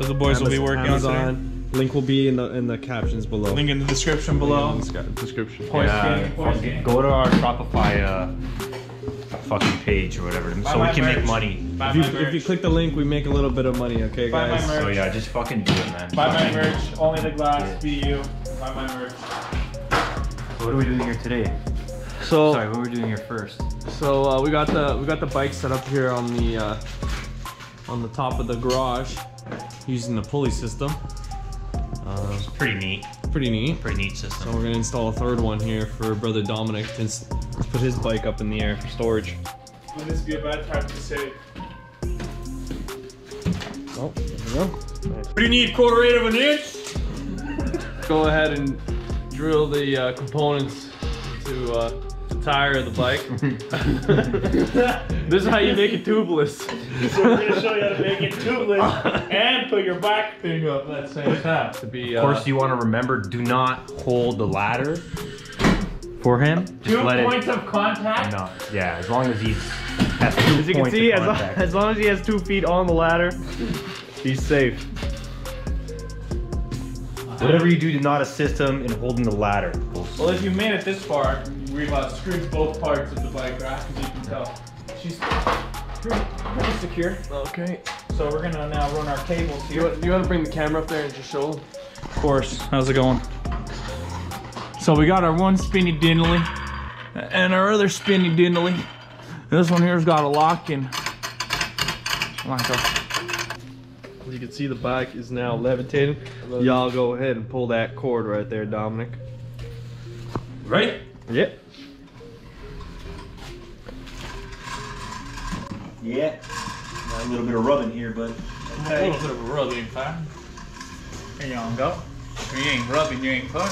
So the boys will be working on Amazon. Link will be in the in the captions below. Link in the description below. In the description. Point Yeah, scanning, point fucking go to our Shopify uh, fucking page or whatever, so we can merch. make money. If you, if you click the link, we make a little bit of money. Okay, Buy guys. So yeah, just fucking do it, man. Buy my merch. Only the glass. Be you. Buy my merch. So what are we doing here today? So Sorry, what were we doing here first? So uh, we got the we got the bike set up here on the uh, on the top of the garage using the pulley system. Uh, Pretty neat. pretty neat. Pretty neat system. So we're gonna install a third one here for brother Dominic to, to put his bike up in the air for storage. Would this be a bad time to say? Oh, there we go. What do you need? Quarter eight of an inch? Go ahead and drill the uh, components to uh, the tire of the bike. this is how you make it tubeless. So we're gonna show you how to make it tubeless and put your back thing up at the same time. To be Of uh, course, you want to remember: do not hold the ladder for him. Just Two let points it. of contact. No, yeah, as long as he's has two As you can points see, of as, contact. as long as he has two feet on the ladder, he's safe. Whatever you do, do not assist him in holding the ladder. Well, if you made it this far, we've uh, screwed both parts of the bike rack, as you can tell. She's pretty, pretty secure. Okay. So we're gonna now run our cables You here. want, you want to bring the camera up there and just show them? Of course. How's it going? So we got our one spinny diddly and our other spinny diddly. This one here's got a lock in. Like a, You can see the bike is now levitating. Y'all go ahead and pull that cord right there, Dominic. Right? Yep. Yeah, a little bit of rubbing here, but A little bit of a rubbing, fam. There you go. If you ain't rubbing, you ain't pulling.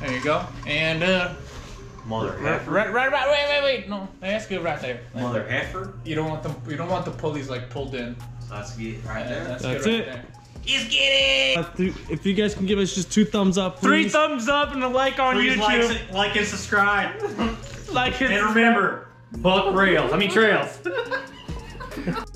There you go. And uh, mother right, heifer, right, right, right. Wait, wait, wait. No, that's good right there. Like, mother heifer. You don't want them. You don't want the pulleys like pulled in. So that's good right Yeah, that's That's good it. Right uh, there. If you guys can give us just two thumbs up, Three thumbs up and a like on YouTube. like and subscribe. Like it. and remember, buck rails. I mean trails.